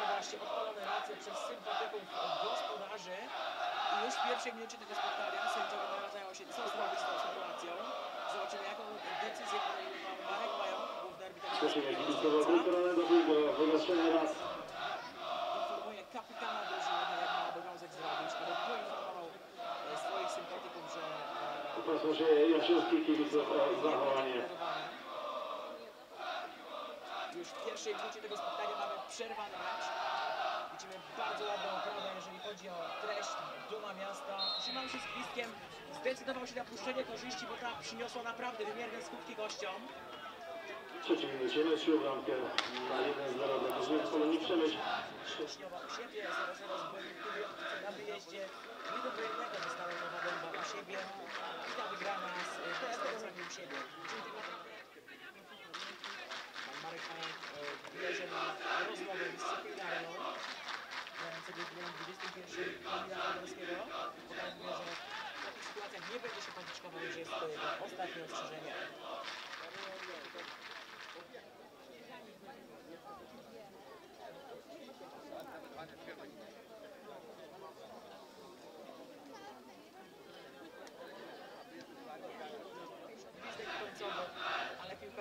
zobaczcie, odpalone racje przez sympatyków gospodarzy i już w pierwszej minucie tego spotkania sędziowie naradzają się, co zrobić z tą sytuacją. Zobaczymy, jaką decyzję podejmie pan Marek Pająk, główny arbiter informuje kapitana drużyny, jak ma obowiązek zrobić, aby poinformował e, swoich sympatyków, że e, Poproszę się i wszystkich kibiców o zachowanie. Już w pierwszej minucie tego spotkania mamy przerwany mecz. Chodzi o treść, duma miasta. Szymon się z gwizdkiem zdecydował się na puszczenie korzyści, bo ta przyniosła naprawdę wymierne skutki gościom. W trzeciej minucie meczu bramkę na 1-0 dla z Polonii Przemyśl. Szczęśniowa u siebie, 0-0 z na wyjeździe. 1 do 1 została Nowa Dęba u siebie i ta wygrana z Testercami u siebie. Pan Marek Pająk e, bierze na rozmowę dyscyplinarną grającego w numerem 21 kandydata Dąskiego. Pokazuje, że w takich sytuacjach nie będzie się patyczkował, że jest to jego ostatnie ostrzeżenie.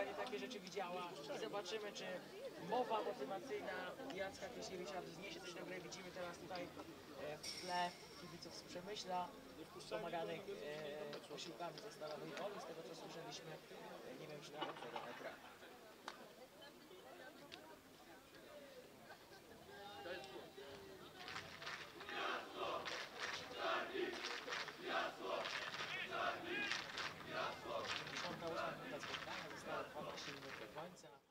nie takie rzeczy widziała i zobaczymy, czy mowa motywacyjna Jacka Kisiewicza wzniesie coś nas tutaj e, w tle kibiców z Przemyśla, pomaganych e, posiłkami ze Stalowej Woli, z tego co słyszeliśmy, e, nie wiem czy nawet tego gra. Dziesiąta ósma minuta spotkania,